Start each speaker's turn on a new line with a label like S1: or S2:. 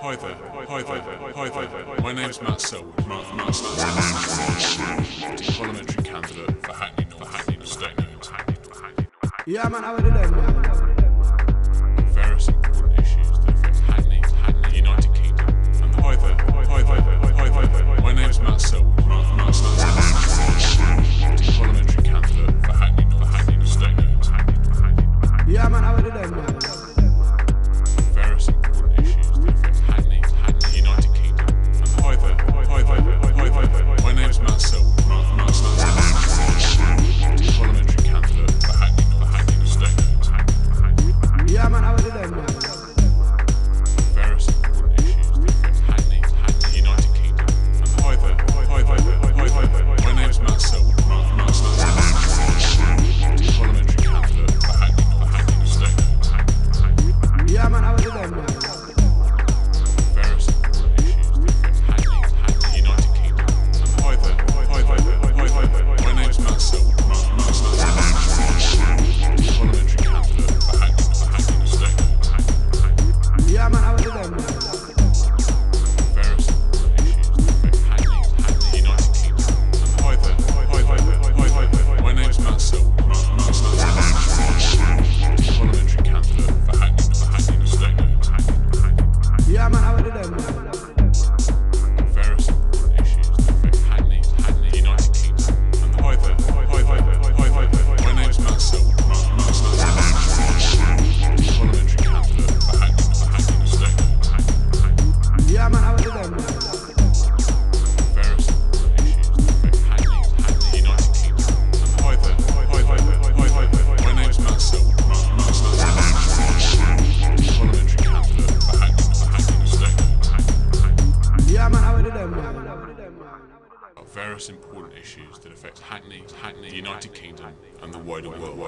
S1: Hi there, hi there, hi there. My name's Matt Sellwood. Matt, Matt Sellwood. My name's Matt Sellwood. Parliamentary candidate for Hackney North, Hackney North, Hackney North, Hackney North.
S2: Yeah, man, how are you doing, man?
S1: Various important issues United Kingdom. Hi there, hi there, hi there. My name is Matt, Sellwood. Matt
S2: Yeah, man, how are you doing, man?
S1: Various important issues that affect Hackney, Hackney, the United Kingdom, and the wider world.